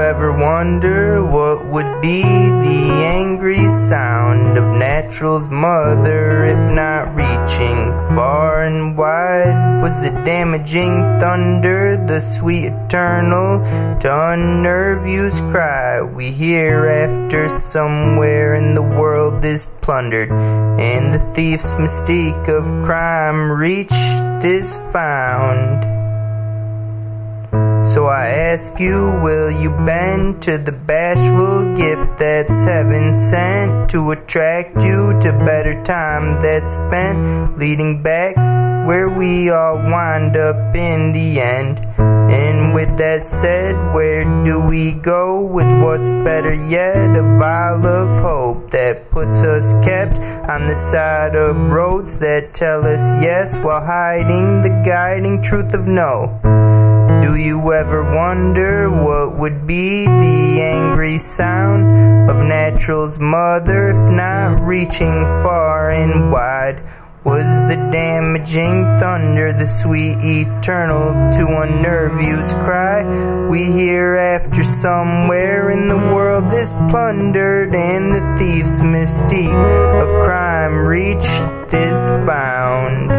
ever wonder what would be the angry sound of natural's mother if not reaching far and wide? Was the damaging thunder the sweet eternal to unnerve you's cry we hear after somewhere in the world is plundered and the thief's mystique of crime reached is found? So I ask you, will you bend to the bashful gift that's heaven sent to attract you to better time that's spent leading back where we all wind up in the end? And with that said, where do we go with what's better yet? A vial of hope that puts us kept on the side of roads that tell us yes while hiding the guiding truth of no. Do you ever wonder what would be the angry sound of natural's mother if not reaching far and wide? Was the damaging thunder the sweet eternal to unnerve you's cry? We hear after somewhere in the world is plundered and the thief's mystique of crime reached is found.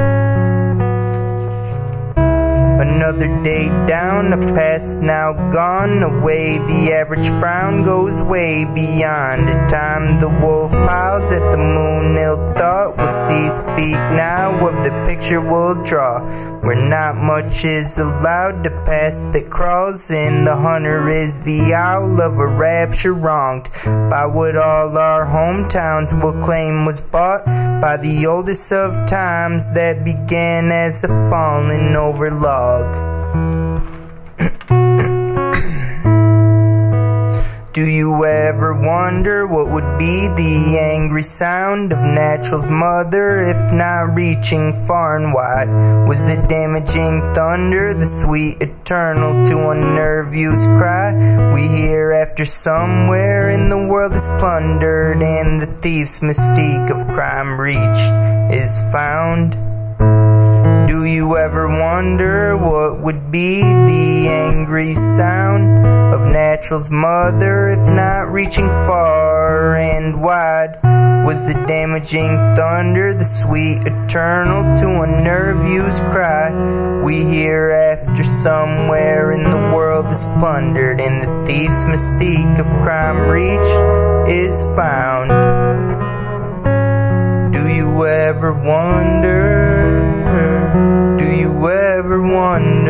Another day down, the past now gone away. The average frown goes way beyond the time the wolf howls at the moon. Ill thought will see. Speak now of the picture we'll draw. Where not much is allowed, the past that crawls in. The hunter is the owl of a rapture wronged by what all our hometowns will claim was bought by the oldest of times that began as a falling over log. Do you ever wonder what would be the angry sound of natural's mother if not reaching far and wide? Was the damaging thunder the sweet eternal to unnerve you's cry? We hear after somewhere in the world is plundered and the thief's mystique of crime reached is found. Do you ever wonder what would be the angry sound of natural's mother if not reaching far and wide? Was the damaging thunder the sweet eternal to unnerve you's cry? We hear after somewhere in the world is plundered and the thief's mystique of crime reach is found. Do you ever wonder? You